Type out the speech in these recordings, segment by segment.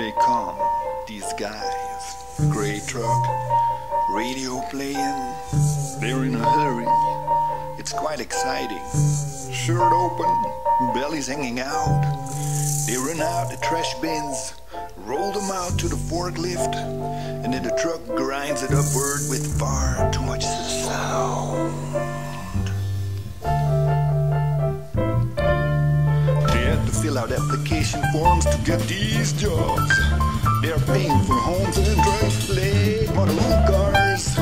they come, these guys. Gray truck, radio playing. They're in a hurry. It's quite exciting. Shirt open, bellies hanging out. They run out the trash bins, roll them out to the forklift, and then the truck grinds it upward with out application forms to get these jobs. They're paying for homes and drive late model cars.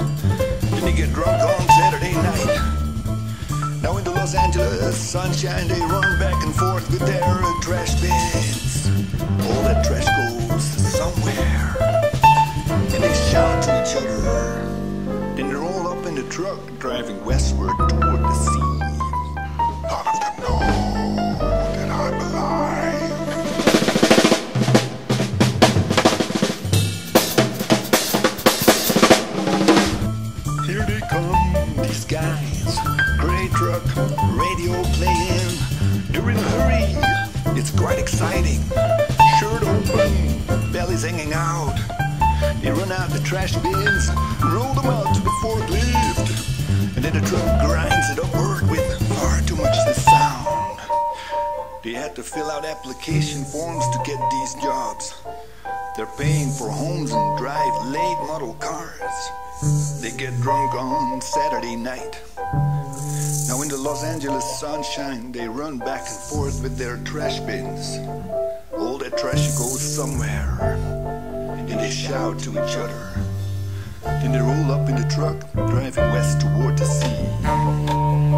Then they get drunk on Saturday night. Now in the Los Angeles sunshine, they run back and forth with their trash bins. All that trash goes somewhere, and they shout to each other. Then they're all up in the truck, driving westward guys. Gray truck, radio playing. They're in a hurry. It's quite exciting. Shirt open, belly's hanging out. They run out the trash bins, roll them out to the forklift. And then the truck grinds it upward with far too much sound. They had to fill out application forms to get these jobs. They're paying for homes and drive late model cars. They get drunk on Saturday night. Now in the Los Angeles sunshine, they run back and forth with their trash bins. All that trash goes somewhere. And they shout to each other. Then they roll up in the truck, driving west toward the sea.